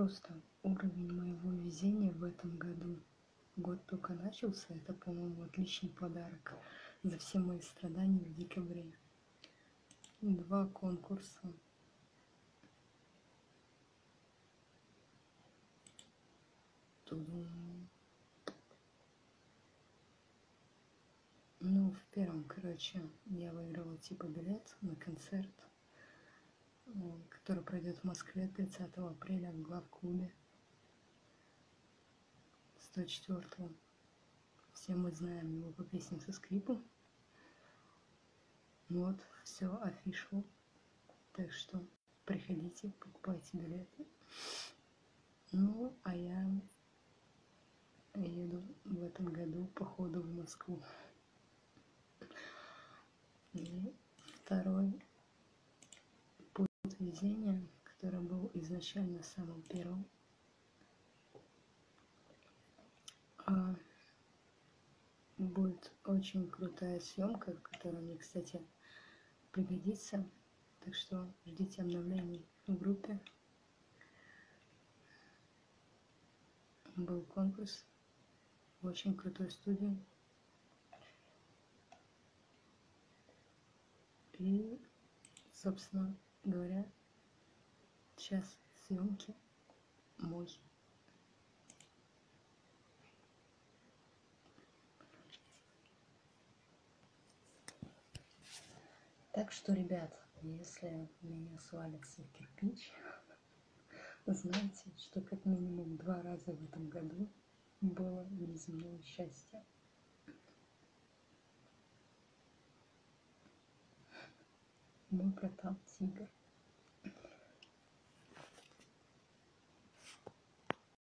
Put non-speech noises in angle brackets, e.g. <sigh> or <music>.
просто уровень моего везения в этом году. Год только начался, это, по-моему, отличный подарок за все мои страдания в декабре. Два конкурса. Ну, в первом, короче, я выиграла типа билет на концерт, который пройдет в Москве 30 апреля в главклубе 104 -го. Все мы знаем его по песням со скрипом. Вот, все афишу. Так что приходите, покупайте билеты. Ну, а я еду в этом году походу в Москву. И второй путь везения, который был изначально самым первым, а, будет очень крутая съемка, которая мне, кстати, пригодится. Так что ждите обновлений в группе. Был конкурс в очень крутой студии. И, собственно говоря, час съемки мой. Так что, ребят, если меня свалится кирпич, <laughs> знаете, что как минимум два раза в этом году было неземное счастье. мой братан тигр